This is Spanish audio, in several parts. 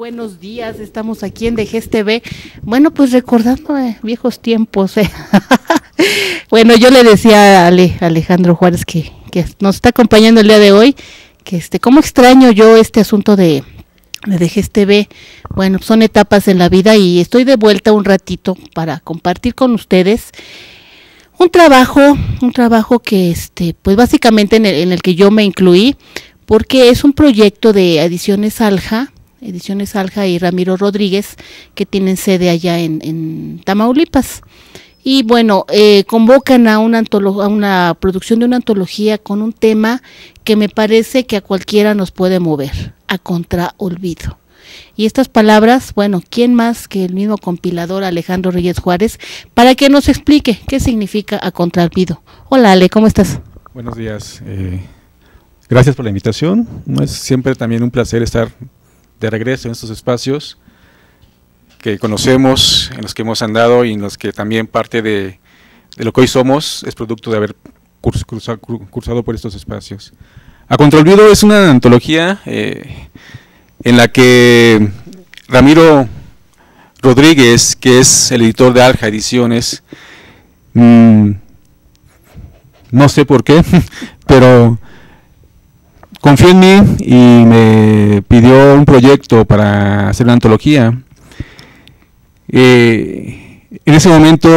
buenos días. Estamos aquí en TV. Bueno, pues recordando eh, viejos tiempos. eh. bueno, yo le decía a Ale- Alejandro Juárez que, nos está acompañando el día de hoy, que este, cómo extraño yo este asunto de, de. Bueno, son etapas en la vida y estoy de vuelta un ratito para compartir con ustedes un trabajo, un trabajo que este, pues básicamente en el, en el que yo me incluí, porque es un proyecto de Ediciones Alja, Ediciones Alja y Ramiro Rodríguez, que tienen sede allá en, Tamaulipas. Y bueno, eh, convocan a una, producción de una antología con un tema que me parece que a cualquiera nos puede mover, a contraolvido. Y estas palabras, bueno, ¿quién más que el mismo compilador Alejandro Reyes Juárez para que nos explique qué significa a contraolvido? Hola Ale, ¿cómo estás? Buenos días. eh, gracias por la invitación. Es siempre también un placer estar de regreso en estos espacios que conocemos, en los que hemos andado y en los que también parte de, lo que hoy somos es producto de haber cursado por estos espacios. A Contraolvido es una antología eh, en la que Ramiro Rodríguez, que es el editor de Alja Ediciones, mm, no sé por qué, pero confió en mí y me pidió un proyecto para hacer una antología. Eh, en ese momento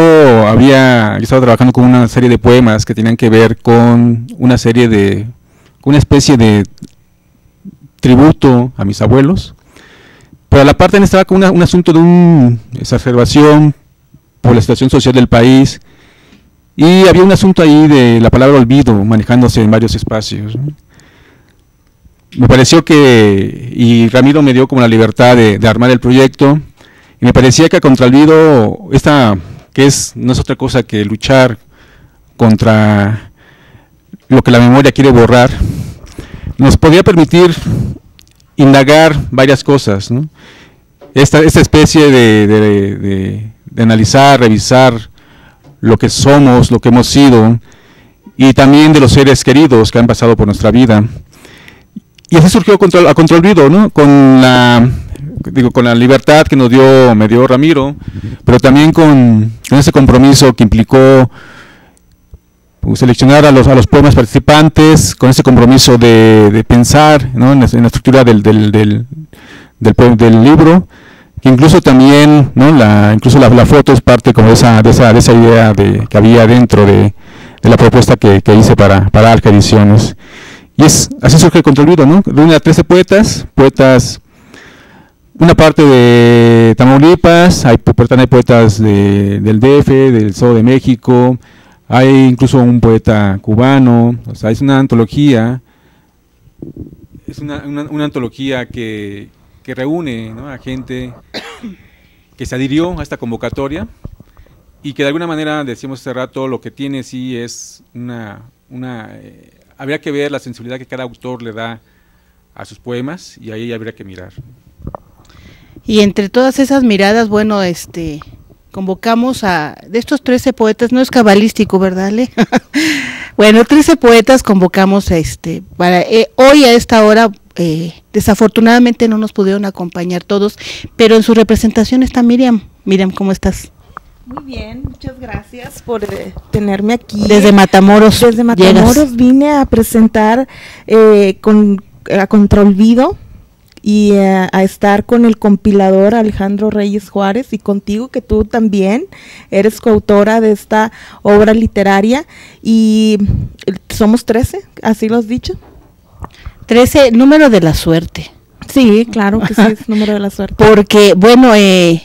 había, yo estaba trabajando con una serie de poemas que tenían que ver con una serie de, una especie de tributo a mis abuelos, pero a la parte estaba con una- un asunto de una exacerbación por la situación social del país, y había un asunto ahí de la palabra olvido manejándose en varios espacios. Me pareció que, y Ramiro me dio como la libertad de, armar el proyecto, y me parecía que contra el olvido, esta, que es, no es otra cosa que luchar contra lo que la memoria quiere borrar, nos podía permitir indagar varias cosas. Esta, esta especie de- de- de analizar, revisar lo que somos, lo que hemos sido, y también de los seres queridos que han pasado por nuestra vida. Y así surgió contra, a Contra Olvido, ¿no? Con la, digo, con la libertad que nos dio, me dio Ramiro, pero también con, ese compromiso que implicó pues, seleccionar a los, a los poemas participantes, con ese compromiso de, de pensar ¿no? en, la, estructura del, del, del, del libro, que incluso también, ¿no? la, incluso la, la foto es parte como de esa, de esa, de esa idea de, que había dentro de, de la propuesta que, que hice para, para Alca Ediciones. Y es, así surge el Contraolvido, ¿no? Reúne a 13 poetas, poetas, una parte de Tamaulipas, hay, hay poetas de- del DF, del Estado de México, hay incluso un poeta cubano, o sea, es una antología, es una, una- antología que, que reúne a gente que se adhirió a esta convocatoria y que de alguna manera, decíamos hace rato, lo que tiene sí es una, una eh, habría que ver la sensibilidad que cada autor le da a sus poemas y ahí habría que mirar. Y entre todas esas miradas, bueno, este convocamos a de estos 13 poetas, no es cabalístico, ¿verdad, Ale? bueno, 13 poetas convocamos este para eh, hoy a esta hora eh, desafortunadamente no nos pudieron acompañar todos, pero en su representación está Miriam. Miriam, ¿cómo estás? Muy bien, muchas gracias por eh, tenerme aquí. Desde Matamoros. Desde llegas. Matamoros vine a presentar eh, con a Contraolvido y eh, a estar con el compilador Alejandro Reyes Juárez y contigo que tú también eres coautora de esta obra literaria y eh, somos 13, así lo has dicho. 13, número de la suerte. Sí, claro que sí, es número de la suerte. porque bueno eh,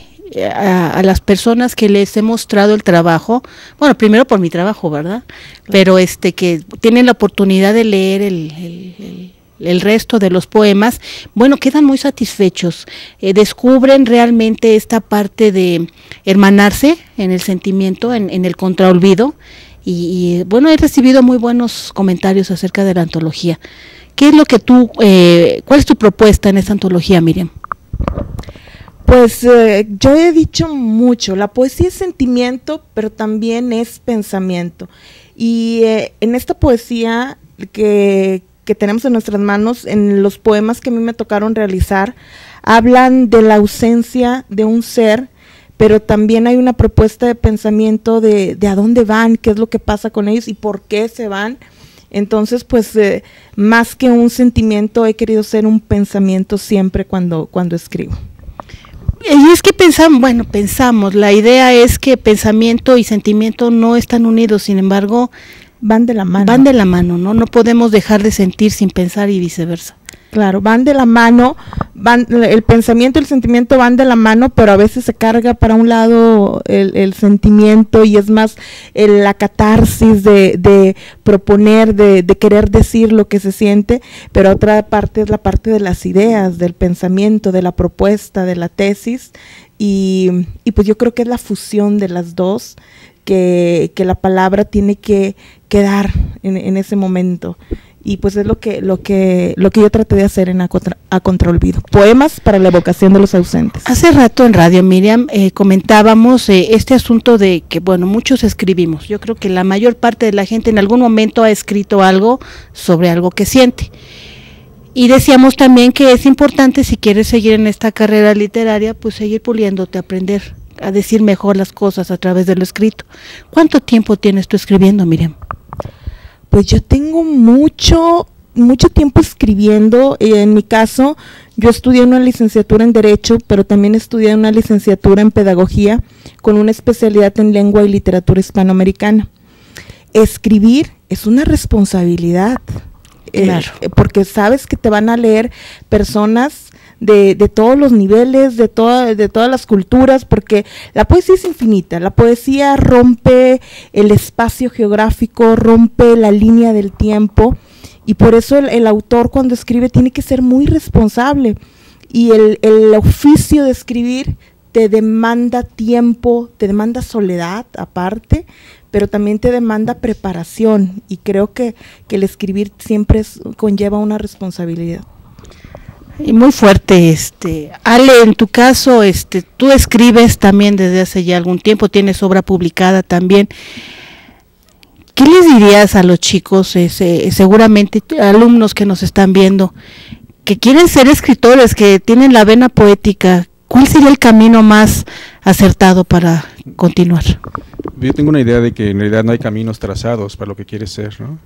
a, a las personas que les he mostrado el trabajo bueno primero por mi trabajo verdad pero este que tienen la oportunidad de leer el, el- el- el resto de los poemas bueno quedan muy satisfechos. Eh, descubren realmente esta parte de hermanarse en el sentimiento en, en el contraolvido y, y, bueno he recibido muy buenos comentarios acerca de la antología. Qué es lo que tú eh, cuál es tu propuesta en esta antología Miriam Pues eh, yo he dicho mucho, la poesía es sentimiento, pero también es pensamiento. Y eh, en esta poesía que, tenemos en nuestras manos, en los poemas que a mí me tocaron realizar, hablan de la ausencia de un ser, pero también hay una propuesta de pensamiento de, de a dónde van, qué es lo que pasa con ellos y por qué se van. Entonces, pues, eh, más que un sentimiento, he querido ser un pensamiento siempre cuando, cuando escribo. Y es que pensamos, bueno, pensamos, la idea es que pensamiento y sentimiento no están unidos, sin embargo, van de la mano. Van de la mano, ¿no? No podemos dejar de sentir sin pensar y viceversa. Claro, van de la mano, van, el pensamiento y el sentimiento van de la mano, pero a veces se carga para un lado el, sentimiento y es más la catarsis de, proponer, de, querer decir lo que se siente, pero otra parte es la parte de las ideas, del pensamiento, de la propuesta, de la tesis, y, pues yo creo que es la fusión de las dos que, la palabra tiene que quedar en, ese momento. Y pues es lo que lo que lo que yo traté de hacer en a, contra, contraolvido poemas para la evocación de los ausentes. Hace rato en radio Miriam eh, comentábamos eh, este asunto de que bueno muchos escribimos. Yo creo que la mayor parte de la gente en algún momento ha escrito algo sobre algo que siente. Y decíamos también que es importante si quieres seguir en esta carrera literaria pues seguir puliéndote aprender a decir mejor las cosas a través de lo escrito cuánto tiempo tienes tú escribiendo Miriam pues yo tengo mucho, mucho tiempo escribiendo. En mi caso, yo estudié una licenciatura en Derecho, pero también estudié una licenciatura en Pedagogía con una especialidad en Lengua y Literatura Hispanoamericana. Escribir es una responsabilidad. Eh, claro. porque sabes que te van a leer personas de, de todos los niveles, de, toda, de todas las culturas, porque la poesía es infinita, la poesía rompe el espacio geográfico, rompe la línea del tiempo, y por eso el, autor cuando escribe tiene que ser muy responsable, y el, el oficio de escribir te demanda tiempo, te demanda soledad aparte, pero también te demanda preparación y creo que, que el escribir siempre conlleva una responsabilidad. Y muy fuerte, este, Ale, en tu caso, este, tú escribes también desde hace ya algún tiempo, tienes obra publicada también. ¿Qué les dirías a los chicos, seguramente alumnos que nos están viendo, que quieren ser escritores, que tienen la vena poética? ¿Cuál sería el camino más acertado para continuar? Yo tengo una idea de que en realidad no hay caminos trazados para lo que quieres ser, ¿no?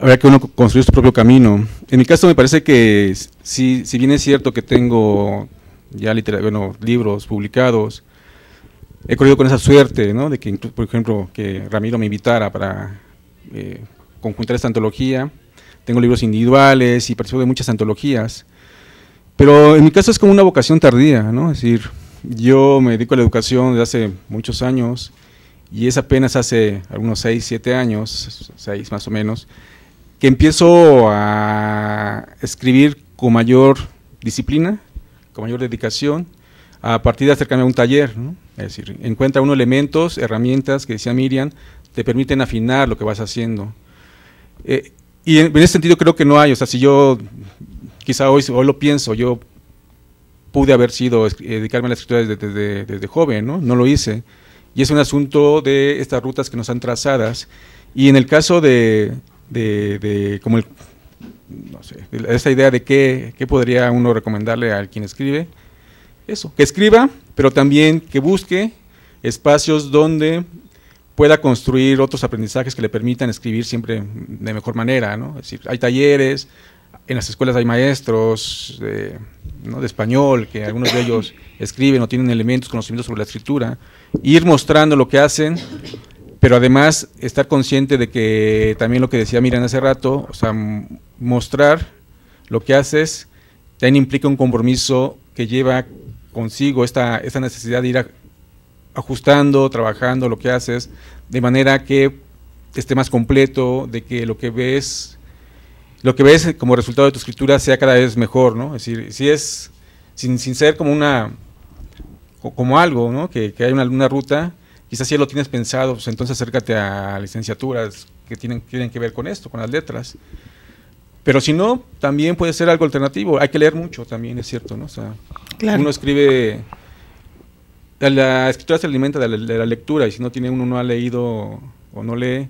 Habrá que uno construir su propio camino. En mi caso me parece que si, si bien es cierto que tengo ya bueno, libros publicados, he corrido con esa suerte, ¿no? De que, por ejemplo, que Ramiro me invitara para eh, conjuntar esta antología. Tengo libros individuales y participo de muchas antologías. Pero en mi caso es como una vocación tardía, ¿no? Es decir, yo me dedico a la educación desde hace muchos años y es apenas hace algunos 6, 7 años, 6 más o menos, que empiezo a escribir con mayor disciplina, con mayor dedicación, a partir de acercarme a un taller. Es decir, encuentra unos elementos, herramientas que decía Miriam, te permiten afinar lo que vas haciendo. Eh, y en, ese sentido creo que no hay, o sea, si yo, quizá hoy, hoy lo pienso, yo pude haber sido, dedicarme a la escritura desde, desde, joven, ¿no? No lo hice. Y es un asunto de estas rutas que nos han trazadas. Y en el caso de, de, como el, no sé, esa idea de qué, qué podría uno recomendarle a quien escribe, eso, que escriba, pero también que busque espacios donde pueda construir otros aprendizajes que le permitan escribir siempre de mejor manera, ¿no? Es decir, hay talleres, en las escuelas hay maestros de, ¿no? de español, que algunos de ellos escriben o tienen elementos, conocimientos sobre la escritura, ir mostrando lo que hacen pero además estar consciente de que también lo que decía Miran hace rato, o sea, mostrar lo que haces también implica un compromiso que lleva consigo esta, esta necesidad de ir ajustando, trabajando lo que haces, de manera que esté más completo, de que lo que ves, lo que ves como resultado de tu escritura sea cada vez mejor, ¿no? Es decir, si es sin, sin ser como una como algo, ¿no? Que, que hay una, una ruta, Quizás si ya lo tienes pensado, pues entonces acércate a licenciaturas que tienen, tienen que ver con esto, con las letras. Pero si no, también puede ser algo alternativo. Hay que leer mucho también, es cierto, ¿no? O sea, uno escribe... La escritura se alimenta de la, lectura y si no tiene uno no ha leído o no lee,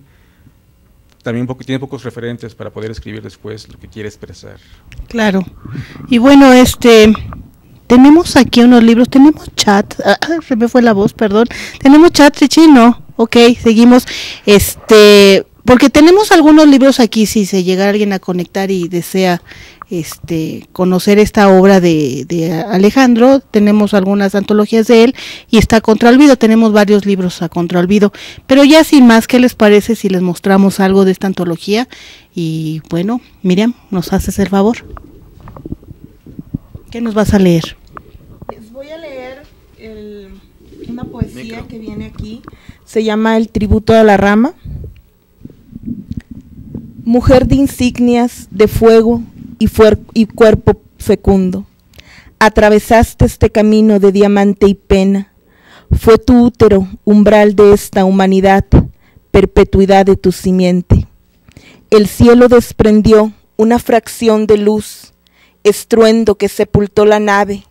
también tiene pocos referentes para poder escribir después lo que quiere expresar. Claro. Y bueno, este tenemos aquí unos libros, tenemos chat, ah, ah, se me fue la voz, perdón. Tenemos chat, sí, no. Ok, seguimos. Este, porque tenemos algunos libros aquí, si se llega alguien a conectar y desea este conocer esta obra de, de, Alejandro, tenemos algunas antologías de él y está contra olvido, tenemos varios libros a contra olvido, pero ya sin más, ¿qué les parece si les mostramos algo de esta antología? Y bueno, Miriam, ¿nos haces el favor? ¿Qué nos vas a leer? Les voy a leer una poesía que viene aquí, se llama El tributo a la rama. Mujer de insignias, de fuego, y, cuerpo fecundo. Atravesaste este camino de diamante y pena. Fue tu útero umbral de esta humanidad, perpetuidad de tu simiente. El cielo desprendió una fracción de luz, estruendo que sepultó la nave,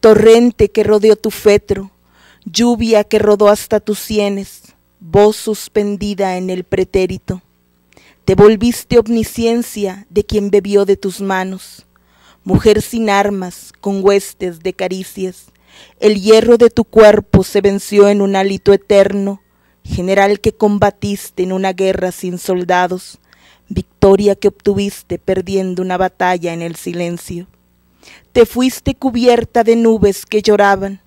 torrente que rodeó tu fetro, lluvia que rodó hasta tus sienes, voz suspendida en el pretérito. Te volviste omnisciencia de quien bebió de tus manos, mujer sin armas, con huestes de caricias. El hierro de tu cuerpo se venció en un hálito eterno, general que combatiste en una guerra sin soldados, victoria que obtuviste perdiendo una batalla en el silencio. Te fuiste cubierta de nubes que lloraban.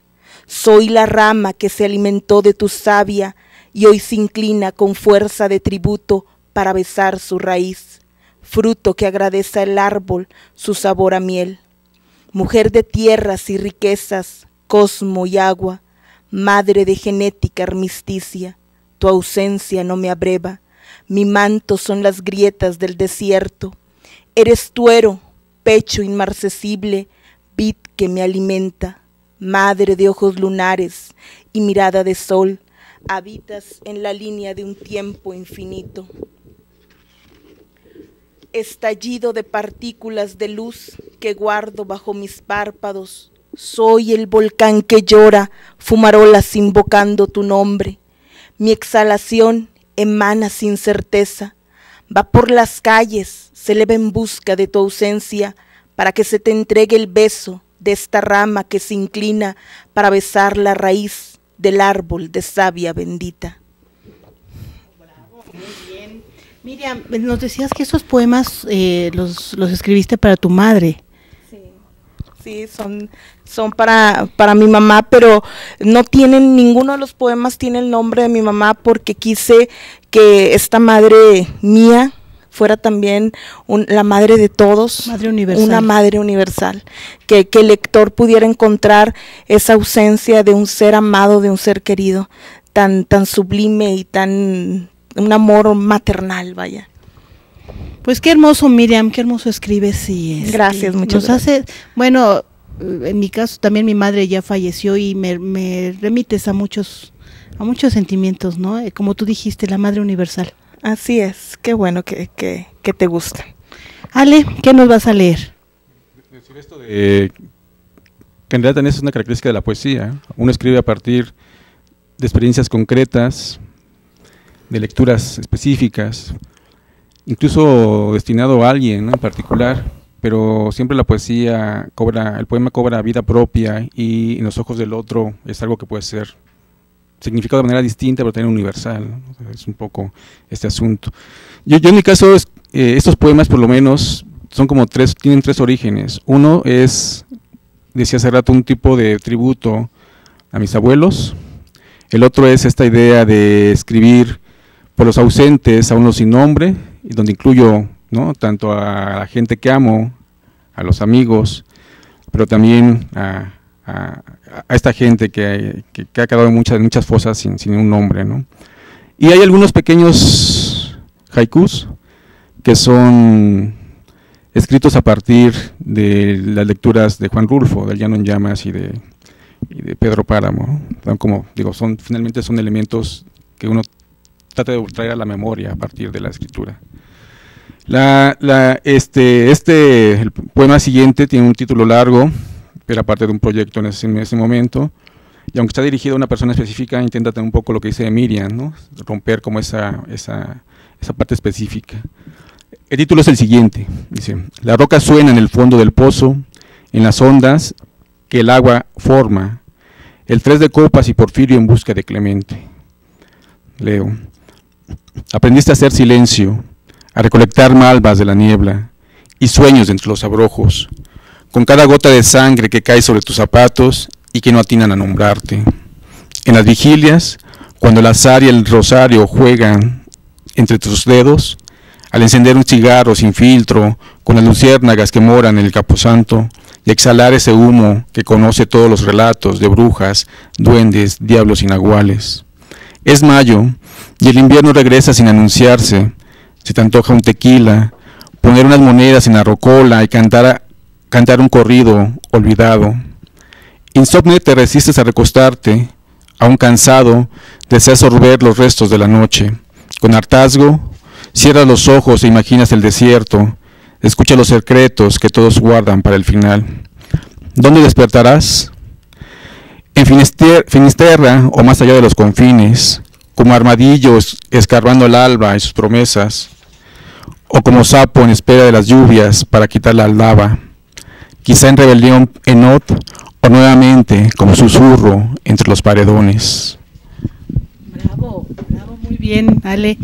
Soy la rama que se alimentó de tu savia y hoy se inclina con fuerza de tributo para besar su raíz, fruto que agradece el árbol su sabor a miel. Mujer de tierras y riquezas, cosmo y agua, madre de genética armisticia, tu ausencia no me abreva, mi manto son las grietas del desierto. Eres tuero, pecho inmarcesible, vid que me alimenta, madre de ojos lunares y mirada de sol, habitas en la línea de un tiempo infinito estallido de partículas de luz que guardo bajo mis párpados. Soy el volcán que llora, fumarolas invocando tu nombre. Mi exhalación emana sin certeza, va por las calles, se eleva en busca de tu ausencia, para que se te entregue el beso de esta rama que se inclina para besar la raíz del árbol de savia bendita. Miriam, nos decías que esos poemas eh, los, los escribiste para tu madre. Sí, son, son para, para mi mamá, pero no tienen, ninguno de los poemas tiene el nombre de mi mamá porque quise que esta madre mía fuera también la madre de todos, madre universal. una madre universal, que, que el lector pudiera encontrar esa ausencia de un ser amado, de un ser querido, tan, tan sublime y tan, un amor maternal, vaya. Pues qué hermoso, Miriam, qué hermoso escribes y es gracias, muchas nos hace, bueno, en mi caso también mi madre ya falleció y me, remites a muchos a muchos sentimientos, ¿no? Eh, como tú dijiste, la madre universal. Así es, qué bueno que, que, que te gusta. Ale, ¿qué nos vas a leer? Decir esto de que en realidad también es una característica de la poesía. Uno escribe a partir de experiencias concretas, de lecturas específicas, incluso destinado a alguien en particular, pero siempre la poesía cobra, el poema cobra vida propia y en los ojos del otro es algo que puede ser significado de manera distinta, pero también universal. Es un poco este asunto. Yo, yo en mi caso, eh, estos poemas por lo menos son como tres, tienen tres orígenes. Uno es, decía hace rato, un tipo de tributo a mis abuelos. El otro es esta idea de escribir por los ausentes, a uno sin nombre, y donde incluyo ¿no? tanto a la gente que amo, a los amigos, pero también a, esta gente que, ha quedado en muchas, muchas fosas sin, sin un nombre. ¿no? Y hay algunos pequeños haikus que son escritos a partir de las lecturas de Juan Rulfo, del Llano en Llamas y de, y de Pedro Páramo. Como digo, son, finalmente son elementos que uno trata de traer a la memoria a partir de la escritura. La, este, este, el poema siguiente tiene un título largo, era parte de un proyecto en ese, momento. Y aunque está dirigido a una persona específica, intenta tener un poco lo que dice Miriam, ¿no? romper como esa, esa, esa parte específica. El título es el siguiente, dice, la roca suena en el fondo del pozo, en las ondas que el agua forma, el tres de copas y Porfirio en busca de Clemente. Leo, aprendiste a hacer silencio, a recolectar malvas de la niebla y sueños entre los abrojos, con cada gota de sangre que cae sobre tus zapatos y que no atinan a nombrarte. En las vigilias, cuando el azar y el rosario juegan entre tus dedos, al encender un cigarro sin filtro, con las luciérnagas que moran en el caposanto, y exhalar ese humo que conoce todos los relatos de brujas, duendes, diablos inaguales. Es mayo, y el invierno regresa sin anunciarse. Se te antoja un tequila, poner unas monedas en la rocola y cantar, cantar un corrido olvidado. Insomne te resistes a recostarte, aún cansado, deseas sorber los restos de la noche. Con hartazgo, cierras los ojos e imaginas el desierto, escucha los secretos que todos guardan para el final. ¿Dónde despertarás? En Finisterra o más allá de los confines, como armadillos escarbando el alba y sus promesas, o como sapo en espera de las lluvias para quitar la lava, quizá en rebelión en Ot, o nuevamente como susurro entre los paredones. Bravo, bravo, muy bien, Ale.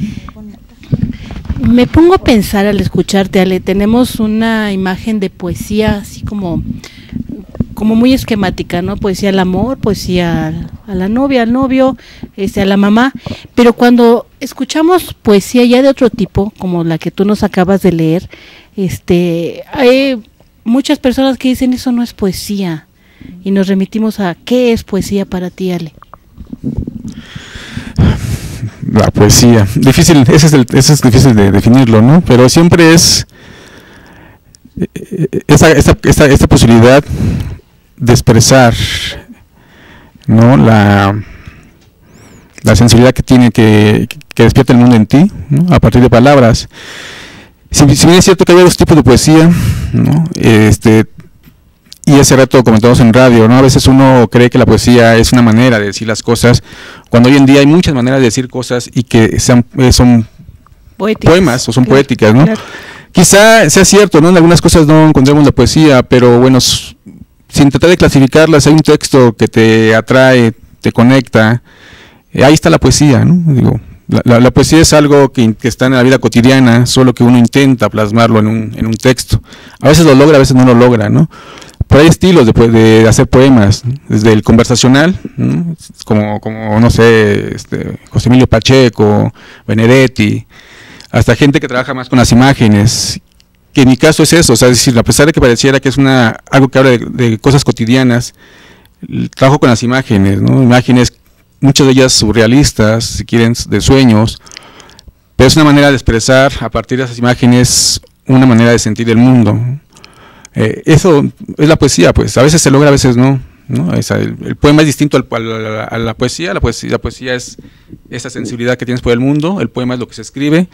Me pongo a pensar al escucharte, Ale, tenemos una imagen de poesía así como como muy esquemática, ¿no? Poesía al amor, poesía a la novia, al novio, este, a la mamá, pero cuando escuchamos poesía ya de otro tipo, como la que tú nos acabas de leer, este, hay muchas personas que dicen eso no es poesía y nos remitimos a qué es poesía para ti, Ale. La poesía, difícil, ese es, el, ese es difícil de definirlo, ¿no? Pero siempre es eh, esta, esta posibilidad de expresar ¿no? la, la sensibilidad que tiene que, que despierta el mundo en ti a partir de palabras. Si, bien es cierto que hay dos tipos de poesía, ¿no? este, y ese rato comentamos en radio, ¿no? A veces uno cree que la poesía es una manera de decir las cosas, cuando hoy en día hay muchas maneras de decir cosas y que sean, eh, son poemas o son poéticas, ¿no? Quizá sea cierto, ¿no? En algunas cosas no encontremos la poesía, pero bueno, sin tratar de clasificarlas, hay un texto que te atrae, te conecta, eh, ahí está la poesía, ¿no? Digo, la, poesía es algo que, está en la vida cotidiana, solo que uno intenta plasmarlo en un, en un texto. A veces lo logra, a veces no lo logra, ¿no? Pero hay estilos de, de hacer poemas, desde el conversacional, como, como, no sé, este, José Emilio Pacheco, Benedetti, hasta gente que trabaja más con las imágenes que en mi caso es eso, o sea, es decir, a pesar de que pareciera que es una algo que habla de, cosas cotidianas, trabajo con las imágenes, ¿no? Imágenes, muchas de ellas surrealistas, si quieren, de sueños, pero es una manera de expresar a partir de esas imágenes una manera de sentir el mundo. Eh, eso es la poesía, pues, a veces se logra, a veces no. ¿no? el, poema es distinto al, a, la, poesía. la poesía, la poesía es esa sensibilidad que tienes por el mundo, el poema es lo que se escribe,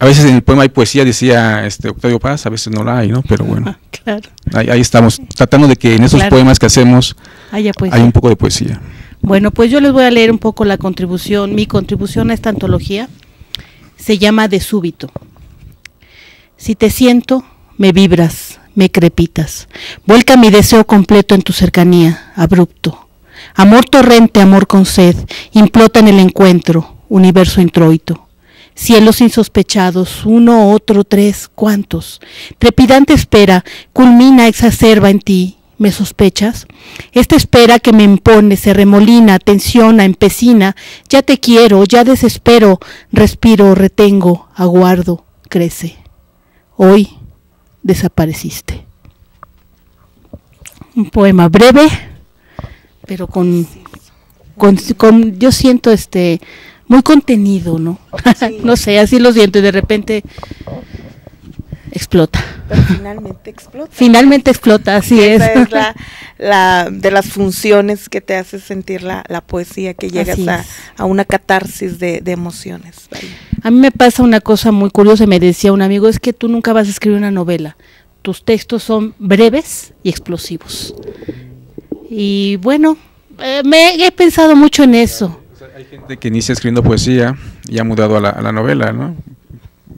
a veces en el poema hay poesía, decía este Octavio Paz, a veces no la hay, ¿no? Pero bueno, ahí, estamos, tratando de que en esos poemas que hacemos hay un poco de poesía. Bueno, pues yo les voy a leer un poco la contribución, mi contribución a esta antología. Se llama De súbito. Si te siento, me vibras, me crepitas. Vuelca mi deseo completo en tu cercanía, abrupto. Amor torrente, amor con sed, implota en el encuentro, universo introito cielos insospechados, uno, otro, tres, ¿cuántos? Trepidante espera, culmina, exacerba en ti, ¿me sospechas? Esta espera que me impone, se remolina, tensiona, empecina, ya te quiero, ya desespero, respiro, retengo, aguardo, crece. Hoy desapareciste. Un poema breve, pero con, con, con yo siento este muy contenido, ¿no? no sé, así lo siento y de repente explota. Pero finalmente explota. Finalmente explota, así es. Esa es la, de las funciones que te hace sentir la, poesía, que llegas a, una catarsis de, emociones. A mí me pasa una cosa muy curiosa, me decía un amigo, es que tú nunca vas a escribir una novela. Tus textos son breves y explosivos. Y bueno, Eh, me he pensado mucho en eso. Hay gente que inicia escribiendo poesía y ha mudado a la, a la novela, ¿no?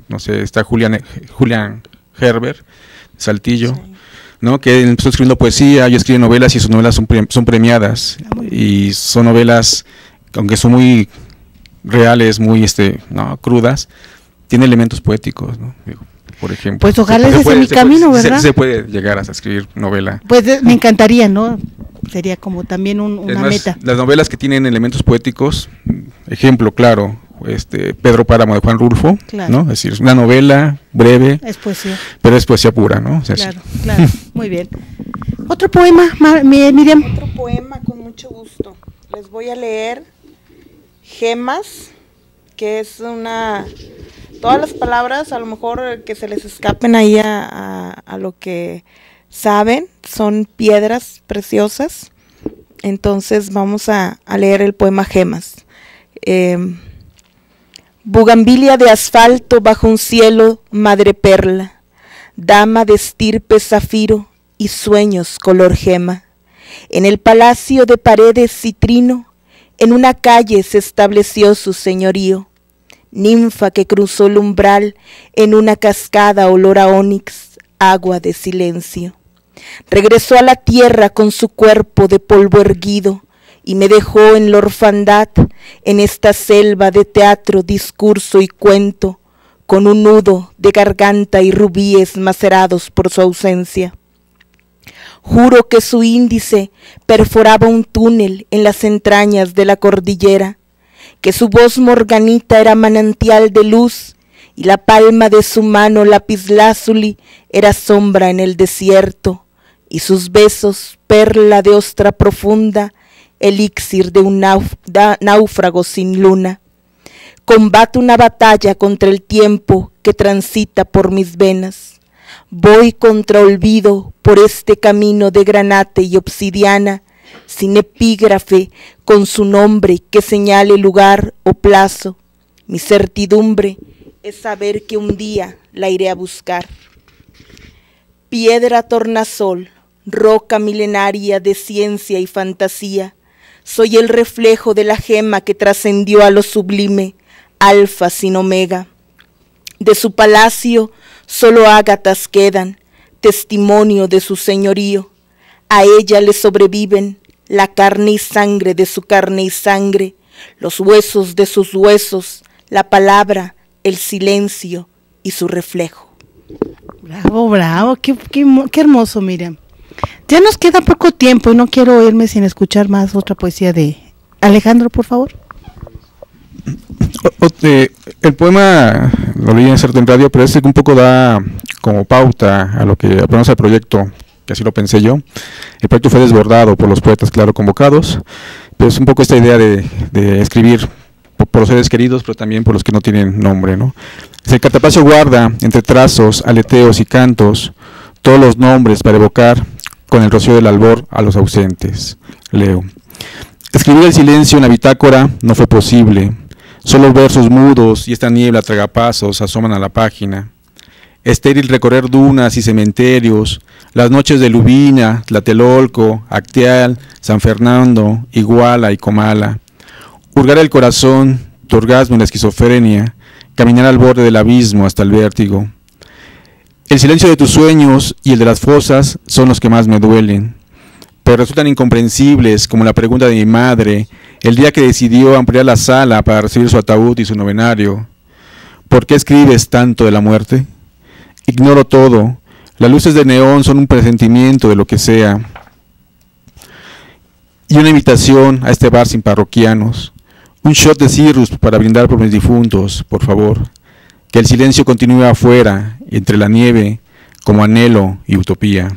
No sé, está Julián, Julián Herbert, Saltillo, ¿no? Que empezó escribiendo poesía, yo escribo novelas y sus novelas son, pre- son premiadas. Y son novelas, aunque son muy reales, muy este, ¿no? crudas, tiene elementos poéticos, ¿no? Digo, por ejemplo. Pues ojalá Se ese sea mi se camino, ¿verdad? Se, puede llegar a escribir novela. Pues eh, me encantaría, ¿no? Sería como también un- una meta. Las novelas que tienen elementos poéticos, ejemplo claro, este Pedro Páramo de Juan Rulfo, Claro. ¿no? Es decir, es una novela breve, Es poesía. pero es poesía pura, ¿no? O sea, Claro, claro. Muy bien. Otro poema, Ma- Mi- Miriam. Otro poema con mucho gusto. Les voy a leer Gemas, que es una... Todas las palabras, a lo mejor que se les escapen ahí a, a- a lo que saben, son piedras preciosas. Entonces vamos a, leer el poema Gemas. Em, Bugambilia de asfalto bajo un cielo, madre perla, dama de estirpe zafiro y sueños color gema. En el palacio de paredes citrino, en una calle se estableció su señorío. Ninfa que cruzó el umbral en una cascada olor a ónix, agua de silencio. Regresó a la tierra con su cuerpo de polvo erguido y me dejó en la orfandad, en esta selva de teatro, discurso y cuento, con un nudo de garganta y rubíes macerados por su ausencia. Juro que su índice perforaba un túnel en las entrañas de la cordillera, que su voz morganita era manantial de luz y la palma de su mano lapislázuli era sombra en el desierto, y sus besos perla de ostra profunda, elixir de un náufrago sin luna. Combato una batalla contra el tiempo que transita por mis venas. Voy contra olvido por este camino de granate y obsidiana, sin epígrafe con su nombre que señale lugar o plazo. Mi certidumbre es saber que un día la iré a buscar. Piedra tornasol, roca milenaria de ciencia y fantasía, soy el reflejo de la gema que trascendió a lo sublime, alfa sin omega. De su palacio solo ágatas quedan, testimonio de su señorío. A ella le sobreviven la carne y sangre de su carne y sangre, los huesos de sus huesos, la palabra, el silencio y su reflejo. Bravo, bravo. Qué, qué, qué hermoso, Miriam. Ya nos queda poco tiempo y no quiero irme sin escuchar más otra poesía de Alejandro, por favor. Eh, el poema lo leí en radio, pero este un poco da como pauta a lo que aprendemos al proyecto, que así lo pensé yo. El proyecto fue desbordado por los poetas, claro, convocados, pero es un poco esta idea de, escribir po- por, los seres queridos, pero también por los que no tienen nombre, ¿no? El cartapacio guarda, entre trazos, aleteos y cantos, todos los nombres para evocar con el rocío del albor a los ausentes. Leo. Escribir el silencio en la bitácora no fue posible. Solo versos mudos y esta niebla tragapasos asoman a la página. Estéril recorrer dunas y cementerios, las noches de Lubina, Tlatelolco, Acteal, San Fernando, Iguala y Comala. Hurgar el corazón, tu orgasmo en la esquizofrenia, caminar al borde del abismo hasta el vértigo. El silencio de tus sueños y el de las fosas son los que más me duelen pero resultan incomprensibles como la pregunta de mi madre el día que decidió ampliar la sala para recibir su ataúd y su novenario. ¿Por qué escribes tanto de la muerte? Ignoro todo. Las luces de neón son un presentimiento de lo que sea. Y una invitación a este bar sin parroquianos. Un shot de cirrus para brindar por mis difuntos, por favor. Que el silencio continúe afuera, entre la nieve, como anhelo y utopía.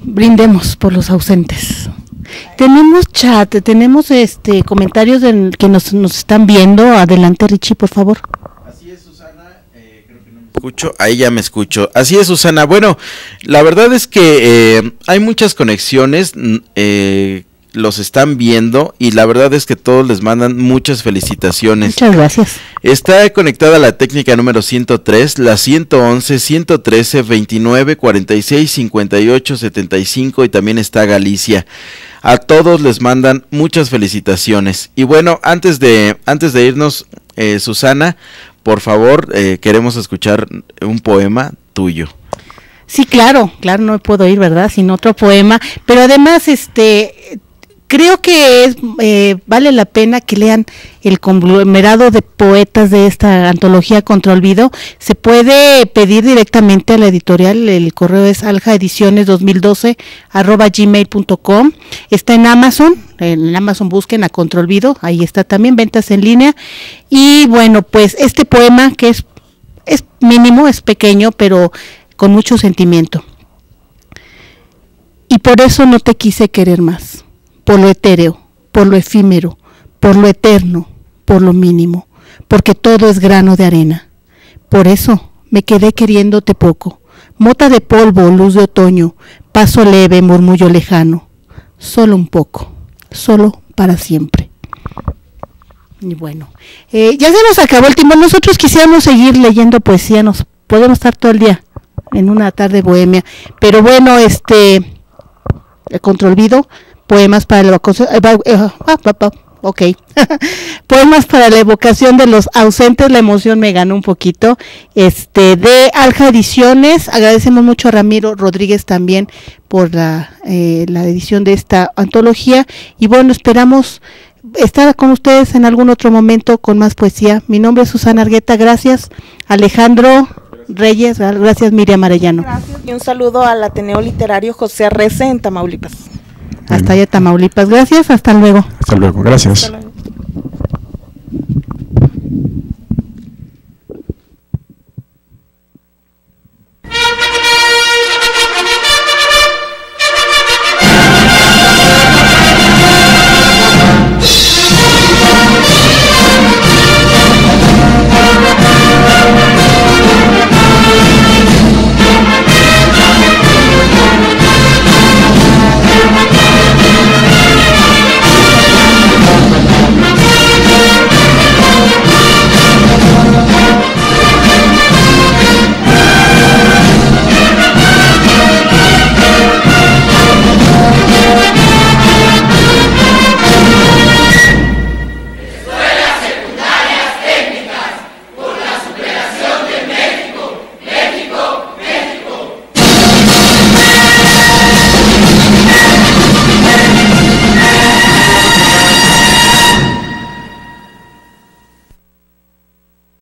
Brindemos por los ausentes. Tenemos chat, tenemos este comentarios del- que nos, nos están viendo. Adelante, Richie, por favor. Así es, Susana. eh, creo que no me escucho. Ahí ya me escucho. Así es, Susana. Bueno, la verdad es que eh, hay muchas conexiones. eh, los están viendo y la verdad es que todos les mandan muchas felicitaciones. Muchas gracias. Está conectada la técnica número 103, la 111, 113, 29, 46, 58, 75 y también está Galicia. A todos les mandan muchas felicitaciones. Y bueno, antes de, antes de irnos, eh, Susana, por favor, eh, queremos escuchar un poema tuyo. Sí, claro, claro, no puedo ir, ¿verdad? Sin otro poema, pero además, este, creo que es, eh, vale la pena que lean el conglomerado de poetas de esta antología Contra Olvido. Se puede pedir directamente a la editorial, el correo es aljaediciones2012 arroba gmail.com. Está en Amazon, en Amazon busquen a Contra Olvido, ahí está también ventas en línea. Y bueno, pues este poema que es, es mínimo, es pequeño, pero con mucho sentimiento. Y por eso no te quise querer más por lo etéreo, por lo efímero, por lo eterno, por lo mínimo, porque todo es grano de arena. Por eso me quedé queriéndote poco, mota de polvo, luz de otoño, paso leve, murmullo lejano, solo un poco, solo para siempre. Y bueno, eh, ya se nos acabó el tiempo. Nosotros quisiéramos seguir leyendo poesía, nos podemos estar todo el día en una tarde bohemia, pero bueno, este, contra olvido, poemas para la evocación, eh, eh, ah, ok, poemas para la evocación de los ausentes, la emoción me ganó un poquito, este, de Alja Ediciones, agradecemos mucho a Ramiro Rodríguez también por la, eh, la edición de esta antología, y bueno, esperamos estar con ustedes en algún otro momento con más poesía. Mi nombre es Susana Argueta, gracias Alejandro Reyes, gracias Miriam Arellano. Gracias y un saludo al Ateneo Literario José Arrece en Tamaulipas. Hasta allá Tamaulipas. Gracias, hasta luego. Hasta luego, gracias.